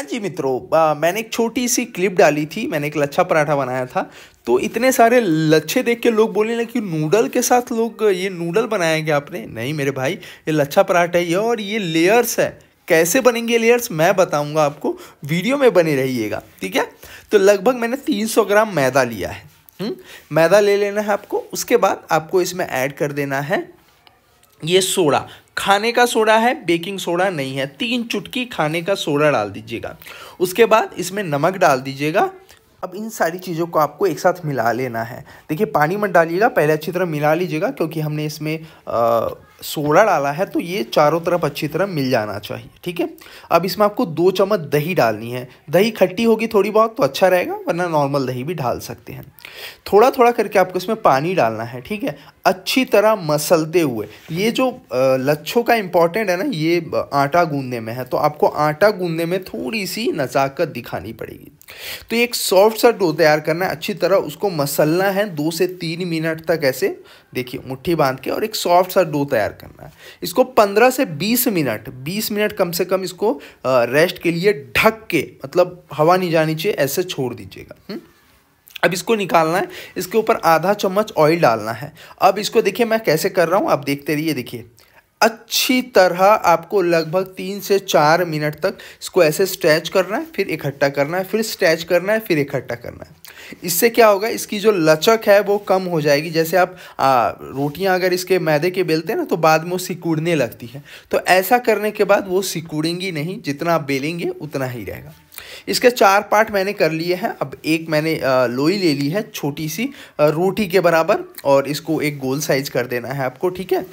हाँ जी मित्रों मैंने एक छोटी सी क्लिप डाली थी, मैंने एक लच्छा पराठा बनाया था। तो इतने सारे लच्छे देख के लोग बोलने लगे कि नूडल के साथ लोग ये नूडल बनाया क्या आपने? नहीं मेरे भाई, ये लच्छा पराठा ही है और ये लेयर्स है। कैसे बनेंगे लेयर्स, मैं बताऊँगा आपको। वीडियो में बने रहिएगा, ठीक है? तो लगभग मैंने 300 ग्राम मैदा लिया है। हुँ? मैदा ले लेना है आपको, उसके बाद आपको इसमें ऐड कर देना है ये सोडा। खाने का सोडा है, बेकिंग सोडा नहीं है। तीन चुटकी खाने का सोडा डाल दीजिएगा। उसके बाद इसमें नमक डाल दीजिएगा। अब इन सारी चीज़ों को आपको एक साथ मिला लेना है। देखिए, पानी मत डालिएगा, पहले अच्छी तरह मिला लीजिएगा, क्योंकि हमने इसमें सोडा डाला है तो ये चारों तरफ़ अच्छी तरह मिल जाना चाहिए, ठीक है? अब इसमें आपको दो चम्मच दही डालनी है। दही खट्टी होगी थोड़ी बहुत तो अच्छा रहेगा, वरना नॉर्मल दही भी डाल सकते हैं। थोड़ा थोड़ा करके आपको इसमें पानी डालना है, ठीक है? अच्छी तरह मसलते हुए। ये जो लच्छों का इंपॉर्टेंट है ना, ये आटा गूंदने में है तो आपको आटा गूंदने में थोड़ी सी नज़ाकत दिखानी पड़ेगी। तो एक सॉफ्ट सा डो तैयार करना है, अच्छी तरह उसको मसलना है, दो से तीन मिनट तक ऐसे, देखिए, मुट्ठी बाँध के और एक सॉफ्ट सा डो तैयार करना है। इसको पंद्रह से बीस मिनट बीस मिनट कम से कम इसको रेस्ट के लिए ढक के मतलब हवा नहीं जानी चाहिए, ऐसे छोड़ दीजिएगा हम्म? अब इसको निकालना है, इसके ऊपर आधा चम्मच ऑयल डालना है। अब इसको देखिए मैं कैसे कर रहा हूँ, आप देखते रहिए, देखिए। अच्छी तरह आपको लगभग तीन से चार मिनट तक इसको ऐसे स्ट्रेच करना है, फिर इकट्ठा करना है, फिर स्ट्रेच करना है, फिर इकट्ठा करना है। इससे क्या होगा, इसकी जो लचक है वो कम हो जाएगी। जैसे आप रोटियाँ अगर इसके मैदे के बेलते हैं ना तो बाद में वो सिकुड़ने लगती है। तो ऐसा करने के बाद वो सिकुड़ेंगी नहीं, जितना आप बेलेंगे, उतना ही रहेगा। इसके चार पार्ट मैंने कर लिए हैं। अब एक मैंने लोई ले ली है छोटी सी रोटी के बराबर और इसको एक गोल साइज़ कर देना है आपको ठीक है?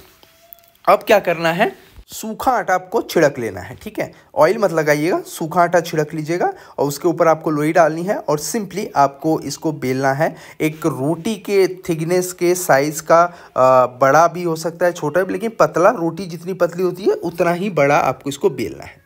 अब क्या करना है? सूखा आटा आपको छिड़क लेना है ठीक है? ऑयल मत लगाइएगा सूखा आटा छिड़क लीजिएगा और उसके ऊपर आपको लोई डालनी है और सिंपली आपको इसको बेलना है। एक रोटी के थिकनेस के साइज़ का आ, बड़ा भी हो सकता है छोटा भी लेकिन पतला रोटी जितनी पतली होती है उतना ही बड़ा आपको इसको बेलना है।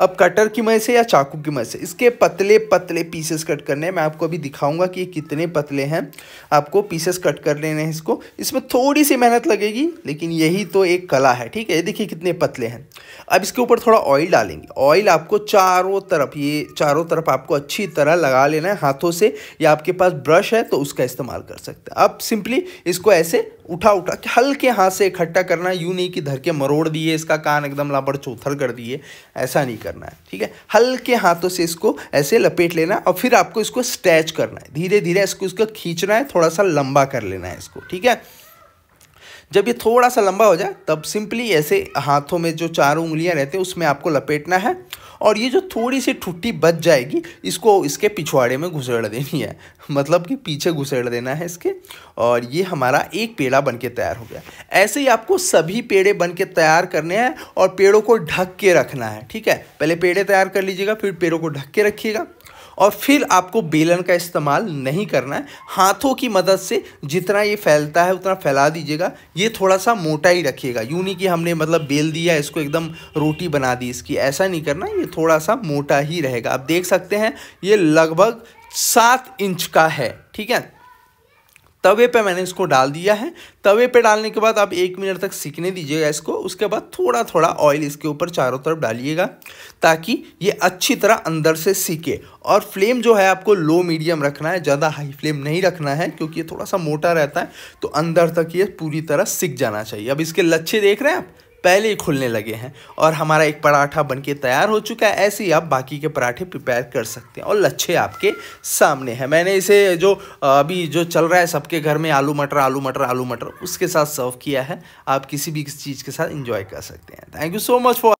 अब कटर की मदद से या चाकू की मदद से? इसके पतले पतले पीसेस कट करने हैं। मैं आपको अभी दिखाऊँगा कि ये कितने पतले हैं। आपको पीसेस कट कर लेने हैं इसको। इसमें थोड़ी सी मेहनत लगेगी, लेकिन यही तो एक कला है, ठीक है? ये देखिए कितने पतले हैं। अब इसके ऊपर थोड़ा ऑयल डालेंगे। ऑयल आपको चारों तरफ़, ये चारों तरफ़ आपको अच्छी तरह लगा लेना है हाथों से। या आपके पास ब्रश है तो उसका इस्तेमाल कर सकते हैं। अब सिंपली इसको ऐसे उठा उठा के हल्के हाथ से इकट्ठा करना। यूँ नहीं कि धर के मरोड़ दिए, इसका कान एकदम लाबड़ चौथर कर दिए। ऐसा नहीं करना है, ठीक है? हल्के हाथों से इसको ऐसे लपेट लेना और फिर आपको इसको स्ट्रेच करना है। धीरे धीरे इसको इसको खींचना है थोड़ा सा लंबा कर लेना है इसको, ठीक है? जब ये थोड़ा सा लंबा हो जाए, तब सिंपली ऐसे हाथों में जो चार उंगलियाँ रहते हैं, उसमें आपको लपेटना है और ये जो थोड़ी सी ठुट्टी बच जाएगी, इसको इसके पिछवाड़े में घुसेड़ देनी है। मतलब कि पीछे घुसेड़ देना है इसके। और ये हमारा एक पेड़ा बन के तैयार हो गया। ऐसे ही आपको सभी पेड़े बन के तैयार करने हैं और पेड़ों को ढक के रखना है, ठीक है? पहले पेड़े तैयार कर लीजिएगा, फिर पेड़ों को ढक के रखिएगा। और फिर आपको बेलन का इस्तेमाल नहीं करना है। हाथों की मदद से जितना ये फैलता है, उतना फैला दीजिएगा। ये थोड़ा सा मोटा ही रखिएगा। यूँ नहीं कि हमने मतलब बेल दिया, इसको एकदम रोटी बना दी इसकी। ऐसा नहीं करना, ये थोड़ा सा मोटा ही रहेगा। आप देख सकते हैं, ये लगभग सात इंच का है। ठीक है? तवे पे मैंने इसको डाल दिया है। तवे पे डालने के बाद आप एक मिनट तक सीखने दीजिएगा इसको। उसके बाद थोड़ा थोड़ा ऑयल इसके ऊपर चारों तरफ़ डालिएगा ताकि ये अच्छी तरह अंदर से सीखे और फ्लेम जो है आपको लो मीडियम रखना है, ज़्यादा हाई फ्लेम नहीं रखना है क्योंकि ये थोड़ा सा मोटा रहता है तो अंदर तक ये पूरी तरह सीख जाना चाहिए। अब इसके लच्छे देख रहे हैं आप? पहले ही खुलने लगे हैं और हमारा एक पराठा बनके तैयार हो चुका है। ऐसे ही आप बाकी के पराठे प्रिपेयर कर सकते हैं और लच्छे आपके सामने हैं। मैंने इसे जो अभी जो चल रहा है सबके घर में आलू मटर आलू मटर आलू मटर, उसके साथ सर्व किया है। आप किसी भी चीज़ के साथ इंजॉय कर सकते हैं। Thank you so much for